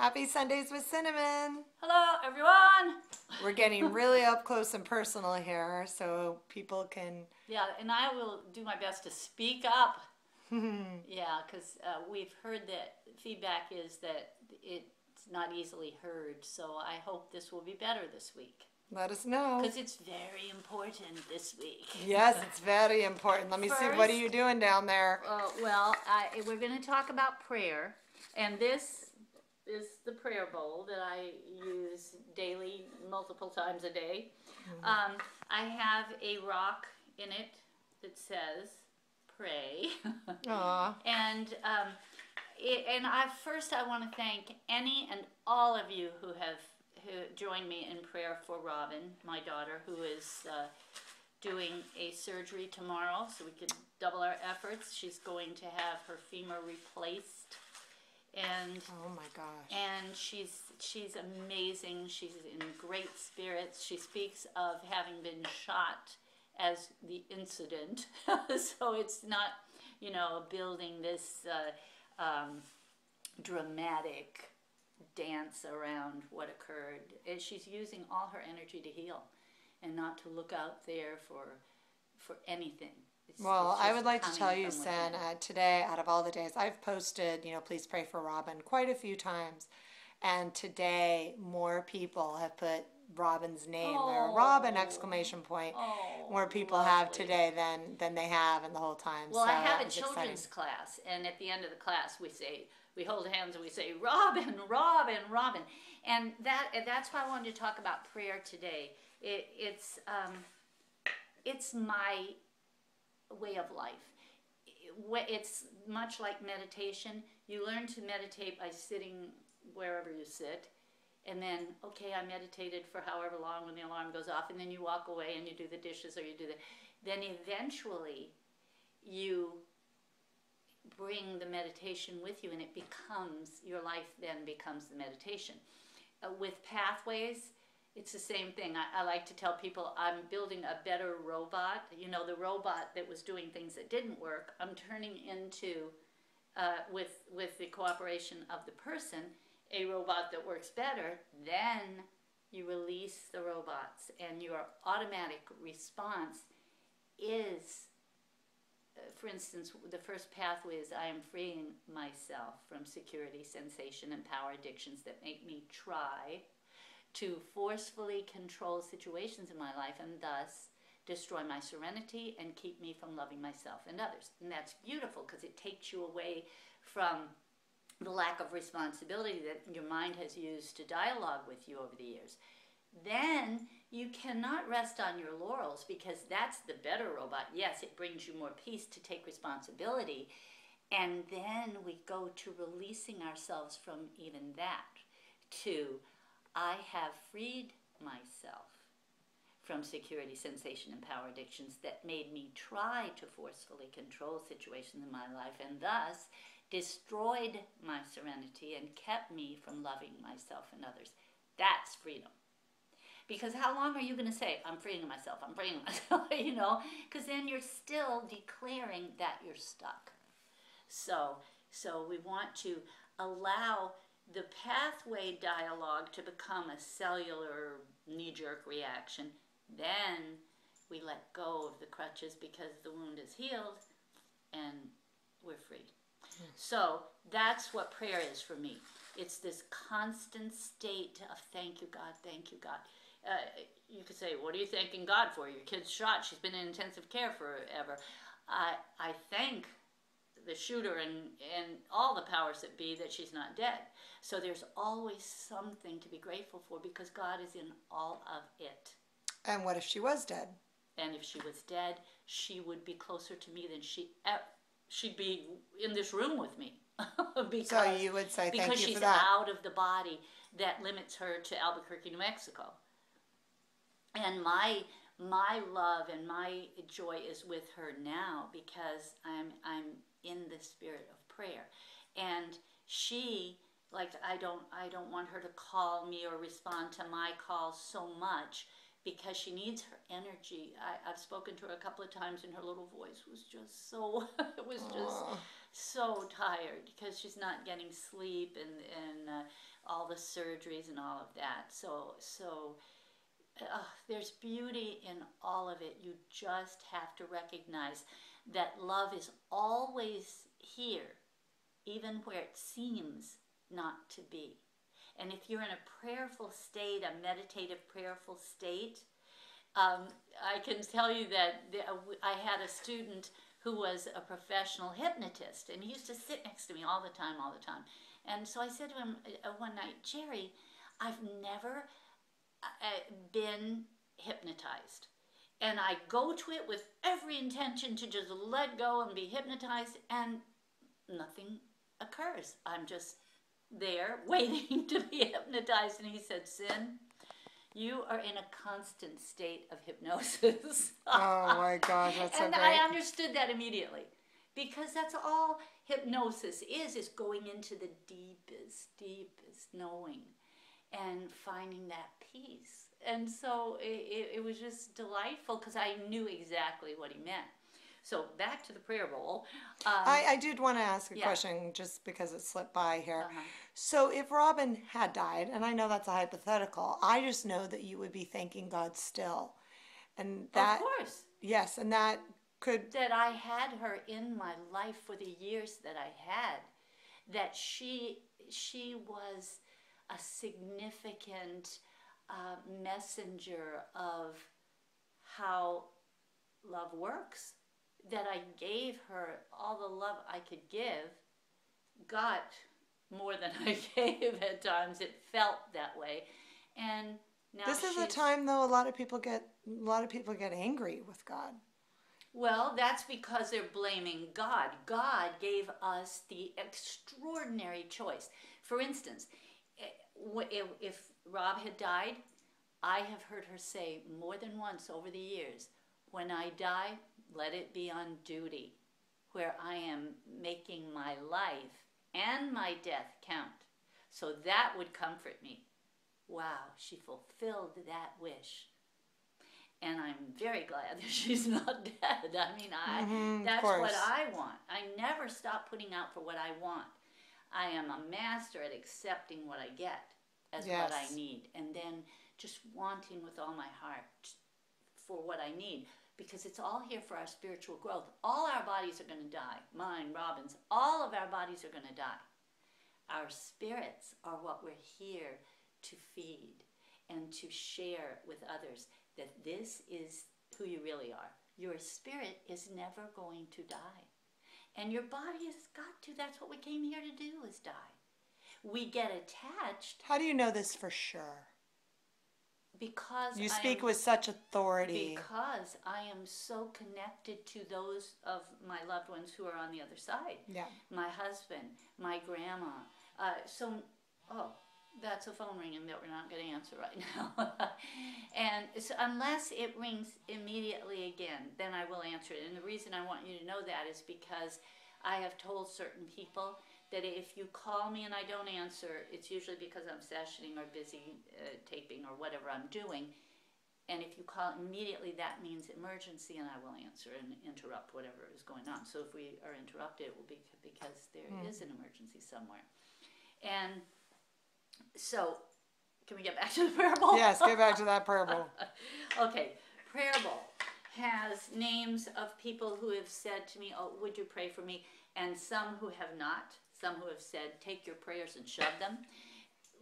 Happy Sundays with Cinnamon. Hello, everyone. We're getting really up close and personal here so people can. Yeah, and I will do my best to speak up. yeah, because uh, we've heard that feedback is that it's not easily heard. So I hope this will be better this week. Let us know. Because it's very important this week. Yes, it's very important. Let me First, see. What are you doing down there? Uh, well, I, we're going to talk about prayer. And this is the prayer bowl that I use daily, multiple times a day. Mm-hmm. Um, I have a rock in it that says "Pray," and um, it, and I first I want to thank any and all of you who have who joined me in prayer for Robin, my daughter, who is. Uh, doing a surgery tomorrow, so we could double our efforts. She's going to have her femur replaced and oh my gosh. and she's she's amazing. She's in great spirits. She speaks of having been shot as the incident. So it's not you know building this uh, um, dramatic dance around what occurred. And she's using all her energy to heal and not to look out there for for anything it's, well, it's I would like to tell you, Sen, uh, today, out of all the days, I've posted, you know, please pray for Robin quite a few times. And today, more people have put Robin's name oh, there. Robin exclamation point. Oh, more people lovely. have today than than they have in the whole time. Well, so I have a children's exciting. class, and at the end of the class, we say we hold hands and we say Robin, Robin, Robin, and that that's why I wanted to talk about prayer today. It, it's um, it's my way of life. It's much like meditation. You learn to meditate by sitting wherever you sit. And then, okay, I meditated for however long when the alarm goes off, and then you walk away and you do the dishes or you do the. Then eventually, you bring the meditation with you, and it becomes your life. Then becomes the meditation. Uh, with pathways, it's the same thing. I, I, like to tell people I'm building a better robot. You know, the robot that was doing things that didn't work, I'm turning into, uh, with, with the cooperation of the person, a robot that works better. Then you release the robots, and your automatic response is, uh, for instance, the first pathway is I am freeing myself from security, sensation, and power addictions that make me try to forcefully control situations in my life and thus destroy my serenity and keep me from loving myself and others. And that's beautiful because it takes you away from the lack of responsibility that your mind has used to dialogue with you over the years. Then you cannot rest on your laurels because that's the better robot. Yes, it brings you more peace to take responsibility. And then we go to releasing ourselves from even that to I have freed myself from security, sensation, and power addictions that made me try to forcefully control situations in my life and thus destroyed my serenity and kept me from loving myself and others. That's freedom. Because how long are you going to say, I'm freeing myself, I'm freeing myself, you know? Because then you're still declaring that you're stuck. So, so we want to allow the pathway dialogue to become a cellular knee jerk reaction, then we let go of the crutches because the wound is healed and we're free. Mm. So that's what prayer is for me. It's this constant state of thank you, God, thank you, God. Uh, you could say, What are you thanking God for? Your kid's shot. She's been in intensive care forever. I, I thank the shooter and, and all the powers that be that she's not dead. So there's always something to be grateful for because God is in all of it. And what if she was dead? And if she was dead, she would be closer to me than she she'd be in this room with me. because, so you would say because she's out of the body that limits her to Albuquerque, New Mexico. And my my love and my joy is with her now because I'm I'm in the spirit of prayer. And she like I don't I don't want her to call me or respond to my calls so much because she needs her energy. I, have spoken to her a couple of times and her little voice was just so it was just so tired because she's not getting sleep and and uh, all the surgeries and all of that. So so uh, there's beauty in all of it. You just have to recognize that love is always here, even where it seems not to be. And if you're in a prayerful state, a meditative prayerful state, um, I can tell you that uh, I had a student who was a professional hypnotist, and he used to sit next to me all the time, all the time. And so I said to him uh, one night, Jerry, I've never uh, been hypnotized. And I go to it with every intention to just let go and be hypnotized, and nothing occurs. I'm just there waiting to be hypnotized. And he said, Sin, you are in a constant state of hypnosis. oh my gosh, that's so and great. I understood that immediately because that's all hypnosis is is going into the deepest deepest knowing and finding that peace and so it, it was just delightful because i knew exactly what he meant. So back to the prayer bowl um, I, I did want to ask a yeah. question just because it slipped by here. Uh-huh. so if robin had died and i know that's a hypothetical i just know that you would be thanking god still. And that of course. Yes and that could that I had her in my life for the years that I had. That she she was a significant uh, messenger of how love works that I gave her all the love I could give got more than I gave at times it felt that way and now this is a time though a lot of people get a lot of people get angry with God well, that's because they're blaming God. God gave us the extraordinary choice. For instance, eh, if Rob had died, I have heard her say more than once over the years, when I die, let it be on duty, where I am making my life and my death count. So that would comfort me. Wow, she fulfilled that wish and I'm very glad that she's not dead. I mean, I mm-hmm, that's what I want. I never stop putting out for what I want. I am a master at accepting what I get as yes. what I need, and then just wanting with all my heart for what I need because it's all here for our spiritual growth. All our bodies are going to die. Mine, Robin's, all of our bodies are going to die. Our spirits are what we're here to feed and to share with others that this is who you really are. Your spirit is never going to die. And your body has got to. That's what we came here to do is die. We get attached. How do you know this for sure? Because you speak am, with such authority. Because I am so connected to those of my loved ones who are on the other side. Yeah. My husband, my grandma. Uh, so, oh, that's a phone ringing that we're not going to answer right now. and so unless it rings immediately again, then I will answer it. And the reason I want you to know that is because I have told certain people that if you call me and I don't answer, it's usually because I'm sessioning or busy uh, taping or whatever I'm doing. And if you call immediately, that means emergency, and I will answer and interrupt whatever is going on. So if we are interrupted, it will be because there mm. is an emergency somewhere. And so, can we get back to the prayer bowl? Yes, get back to that prayer bowl. okay, prayer bowl has names of people who have said to me, "Oh, would you pray for me?" and some who have not. Some who have said, "Take your prayers and shove them."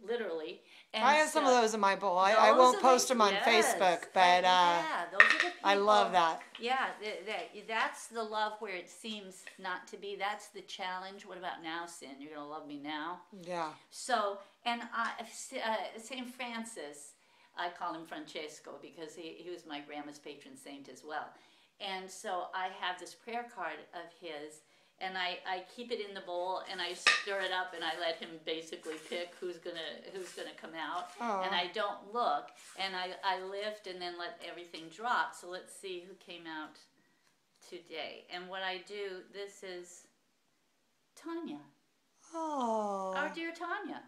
literally. And I have so, some of those in my bowl. I, I won't post the, them on yes, Facebook, but uh, yeah, those are the people, I love that. Yeah, that, that's the love where it seems not to be. That's the challenge. What about now, sin? You're gonna love me now. Yeah. So, and I, uh, Saint Francis, I call him Francesco because he, he was my grandma's patron saint as well. And so I have this prayer card of his and I, I keep it in the bowl and I stir it up and I let him basically pick who's gonna who's gonna come out. Aww. and I don't look and I, I lift and then let everything drop. So let's see who came out today. And what I do this is Tanya. Oh our dear Tanya.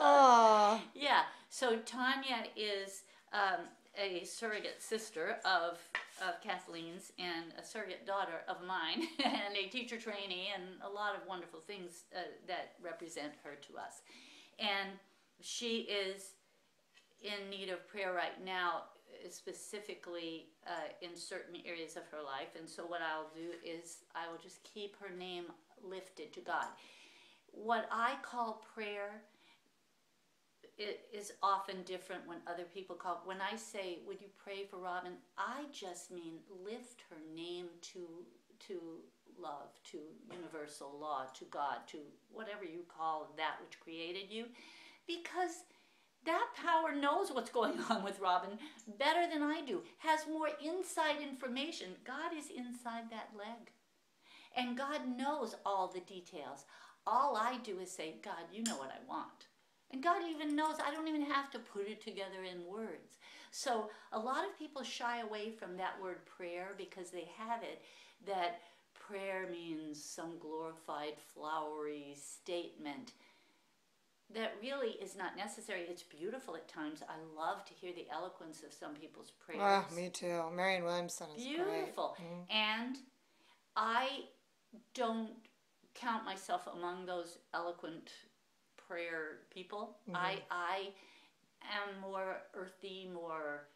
Oh yeah. So Tanya is um, a surrogate sister of of Kathleen's and a surrogate daughter of mine and a teacher trainee and a lot of wonderful things uh, that represent her to us. and she is in need of prayer right now, specifically uh, in certain areas of her life. And so, what I'll do is I will just keep her name lifted to God. What I call prayer it is often different when other people call. When I say, "Would you pray for Robin?" I just mean lift her name to to love, to universal law, to God, to whatever you call that which created you, because that power knows what's going on with Robin better than I do, has more inside information. God is inside that leg. And God knows all the details. All I do is say, God, you know what I want. And God even knows I don't even have to put it together in words. So a lot of people shy away from that word prayer because they have it that prayer means some glorified, flowery statement that really is not necessary. It's beautiful at times. I love to hear the eloquence of some people's prayers. Oh, me too. Marianne Williamson is beautiful. Mm-hmm. And I don't count myself among those eloquent prayer people. Mm-hmm. I I am more earthy, more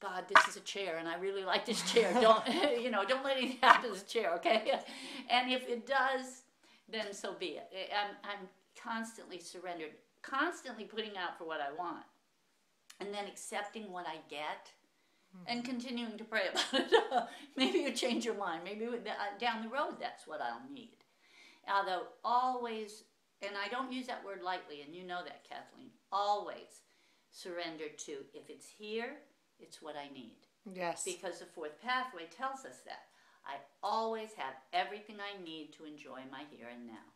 God, this is a chair, and I really like this chair. Don't you know? Don't let anything happen to this chair, okay? and if it does, then so be it. I'm I'm constantly surrendered, constantly putting out for what I want, and then accepting what I get, mm-hmm. and continuing to pray about it. Maybe you change your mind. Maybe uh, down the road, that's what I'll need. Although always, and I don't use that word lightly, and you know that, Kathleen. Always surrender to if it's here it's what I need. Yes. Because the fourth pathway tells us that. I always have everything I need to enjoy my here and now.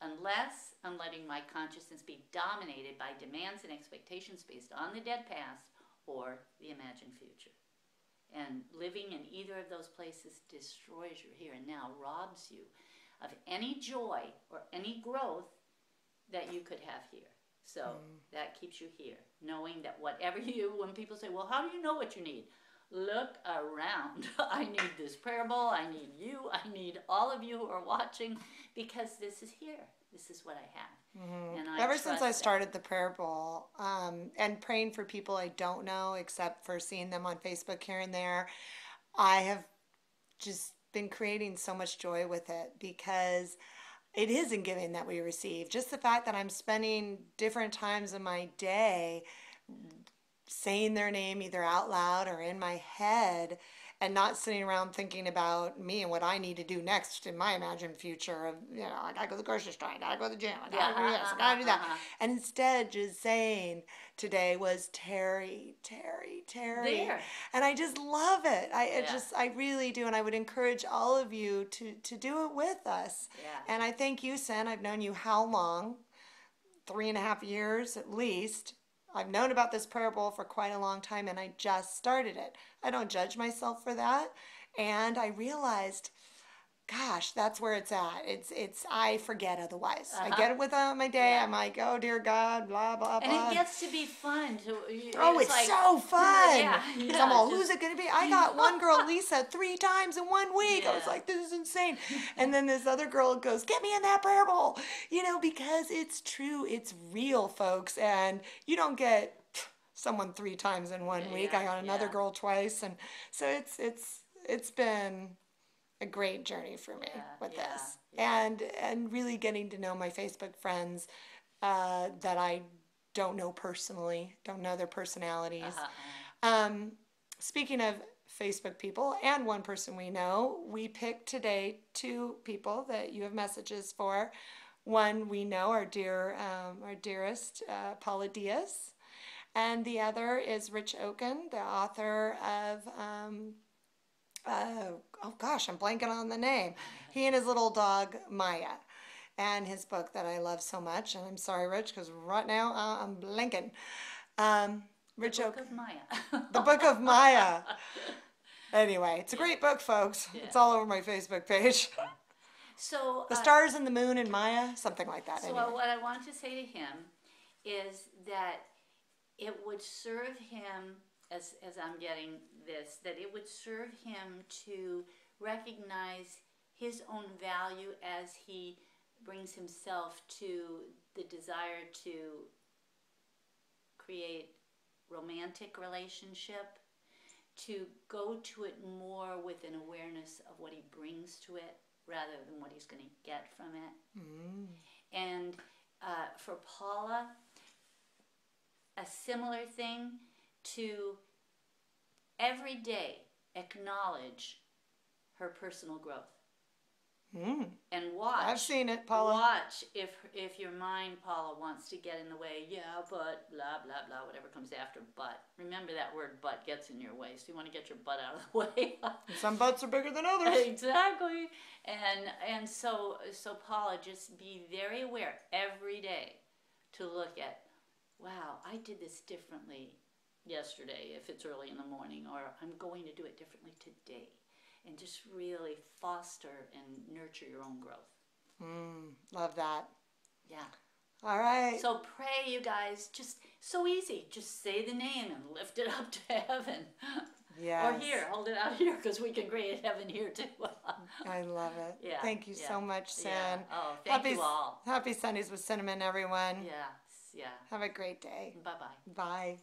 Unless I'm letting my consciousness be dominated by demands and expectations based on the dead past or the imagined future. And living in either of those places destroys your here and now, robs you of any joy or any growth that you could have here. So mm. that keeps you here, knowing that whatever you, when people say, well, how do you know what you need? Look around. I need this prayer bowl. I need you. I need all of you who are watching because this is here. This is what I have. Mm-hmm. And I Ever since I started the prayer bowl um, and praying for people I don't know, except for seeing them on Facebook here and there, I have just been creating so much joy with it because it is in giving that we receive. Just the fact that I'm spending different times of my day saying their name either out loud or in my head and not sitting around thinking about me and what I need to do next in my imagined future of, you know, I gotta go to the grocery store, I gotta go to the gym, I gotta yeah, do this, I gotta do that. Uh-huh. And instead just saying today was Terry, Terry, Terry. There. And I just love it. I yeah. just I really do. And I would encourage all of you to to do it with us. Yeah. And I thank you, Sen. I've known you how long? Three and a half years at least. I've known about this prayer bowl for quite a long time and I just started it. I don't judge myself for that. And I realized, gosh, that's where it's at. It's it's I forget otherwise. Uh-huh. I get it with uh, my day. Yeah. I'm like, oh dear God, blah blah blah. And it gets to be fun. To, oh, it's, it's like, so fun. Yeah, yeah I'm all, who's it gonna be? I got one girl, Lisa, three times in one week. Yeah. I was like, this is insane. and then this other girl goes, get me in that prayer bowl. You know, because it's true. It's real, folks, and you don't get someone three times in one week. I got another girl twice, and so it's it's it's been a great journey for me yeah, with yeah, this. Yeah. and and really getting to know my facebook friends uh, that i don't know personally don't know their personalities. Uh-huh. um, speaking of facebook people and one person we know we picked today two people that you have messages for. One we know our dear um, our dearest uh, paula diaz. And the other is rich oken the author of um, uh, oh gosh, I'm blanking on the name. He and his little dog Maya, and his book that I love so much. And I'm sorry, Rich, because right now uh, I'm blanking. Um, Rich the Book of Maya. the Book of Maya. Anyway, it's a great book, folks. Yeah. It's all over my Facebook page. So the uh, stars and the moon and Maya, something like that. So anyway. what I want to say to him is that it would serve him as, as I'm getting this, that it would serve him to recognize his own value as he brings himself to the desire to create romantic relationship, to go to it more with an awareness of what he brings to it rather than what he's going to get from it. Mm. And uh, for Paula, a similar thing to every day acknowledge her personal growth Mm. and watch. I've seen it, Paula. Watch if if your mind, Paula, wants to get in the way. Yeah, but blah blah blah, whatever comes after but. Remember that word "but" gets in your way, so you want to get your butt out of the way. Some butts are bigger than others. exactly. And and so so Paula, just be very aware every day to look at, wow, I did this differently yesterday if it's early in the morning, or I'm going to do it differently today. And just really foster and nurture your own growth. Mm, love that. Yeah. All right. So pray, you guys. Just so easy. Just say the name and lift it up to heaven. yes. Or here, hold it out here because we can create heaven here too. I love it. Yeah, Thank you yeah, so much, San. yeah. Oh, thank happy, you all. Happy Sundays with Cinnamon, everyone. Yes, yeah. Have a great day. Bye bye. Bye.